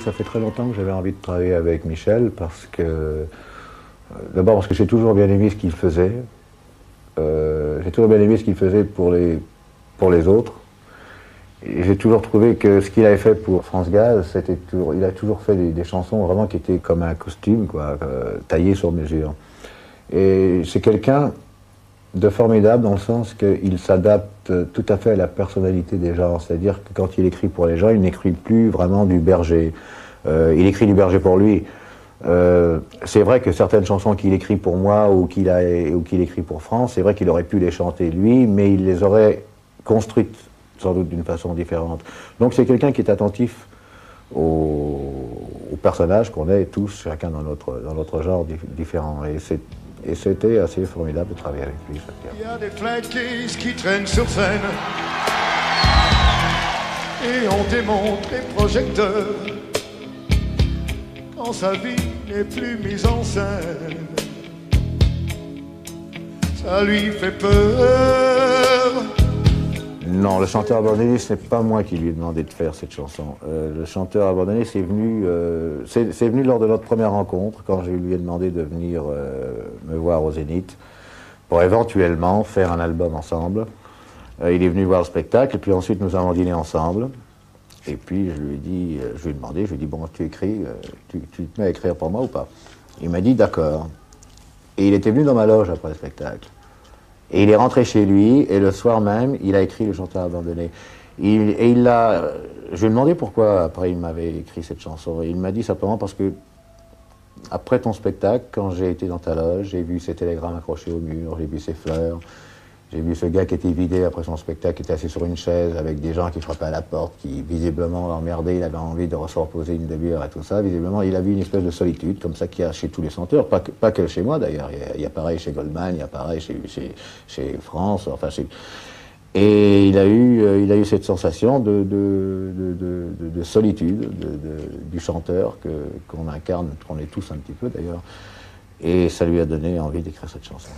Ça fait très longtemps que j'avais envie de travailler avec Michel parce que, d'abord parce que j'ai toujours bien aimé ce qu'il faisait. Euh, j'ai toujours bien aimé ce qu'il faisait pour les, pour les autres. Et j'ai toujours trouvé que ce qu'il avait fait pour France Gaz, c'était toujours, il a toujours fait des, chansons vraiment qui étaient comme un costume, quoi, euh, taillé sur mesure. Et c'est quelqu'un de formidable dans le sens qu'il s'adapte tout à fait à la personnalité des gens. C'est-à-dire que quand il écrit pour les gens, il n'écrit plus vraiment du berger. Euh, il écrit du berger pour lui. Euh, c'est vrai que certaines chansons qu'il écrit pour moi ou qu'il écrit pour France, c'est vrai qu'il aurait pu les chanter lui, mais il les aurait construites sans doute d'une façon différente. Donc c'est quelqu'un qui est attentif aux, personnages qu'on est tous, chacun dans notre, dans notre genre différent. Et c'était assez formidable de travailler avec lui. Il y a des flingués qui traînent sur scène et on démonte les projecteurs quand sa vie n'est plus mise en scène. Ça lui fait peur. Non, le chanteur abandonné, ce n'est pas moi qui lui ai demandé de faire cette chanson. Euh, le chanteur abandonné, c'est venu, euh, c'est venu lors de notre première rencontre, quand je lui ai demandé de venir euh, voir au Zénith, pour éventuellement faire un album ensemble. il est venu voir le spectacle, et puis ensuite nous avons dîné ensemble. Et puis je lui ai dit, je lui ai demandé, je lui ai dit, bon, tu écris, tu, tu te mets à écrire pour moi ou pas? Il m'a dit, d'accord. Et il était venu dans ma loge après le spectacle. Et il est rentré chez lui, et le soir même, il a écrit Le chanteur abandonné. et il l'a. Je lui ai demandé pourquoi après il m'avait écrit cette chanson. Et il m'a dit simplement parce que, après ton spectacle, quand j'ai été dans ta loge, j'ai vu ces télégrammes accrochés au mur, j'ai vu ces fleurs, j'ai vu ce gars qui était vidé après son spectacle, qui était assis sur une chaise avec des gens qui frappaient à la porte, qui visiblement l'emmerdaient, il avait envie de se reposer une demi-heure et tout ça. Visiblement, il a vu une espèce de solitude, comme ça qu'il y a chez tous les chanteurs, pas que, pas que chez moi d'ailleurs. Il, y a pareil chez Goldman, il y a pareil chez, chez, chez France, enfin chez... Et il a eu, euh, il a eu cette sensation de, de, de, de solitude du chanteur qu'on incarne, qu'on est tous un petit peu d'ailleurs. Et ça lui a donné envie d'écrire cette chanson.